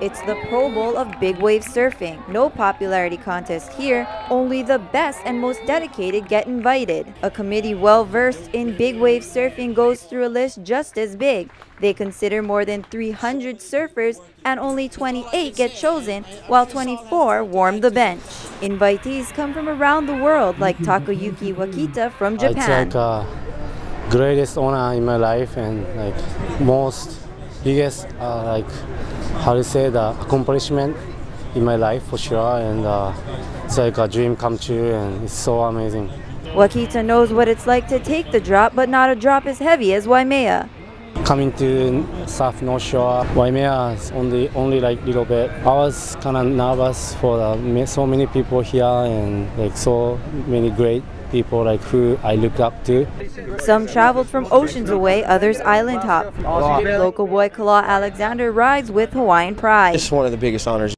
It's the Pro Bowl of big wave surfing. No popularity contest here, only the best and most dedicated get invited. A committee well versed in big wave surfing goes through a list just as big. They consider more than 300 surfers and only 28 get chosen, while 24 warm the bench. Invitees come from around the world, like Takayuki Wakita from Japan. It's like uh, greatest honor in my life and like most biggest uh, like how to say the accomplishment in my life for sure and uh, it's like a dream come true and it's so amazing. Wakita knows what it's like to take the drop, but not a drop as heavy as Waimea. Coming to South North Shore, Waimea is only only like little bit. I was kind of nervous for the, so many people here and like so many great people like who I look up to. Some traveled from oceans away, others island hop. Local boy Kala Alexander rides with Hawaiian pride. It's one of the biggest honors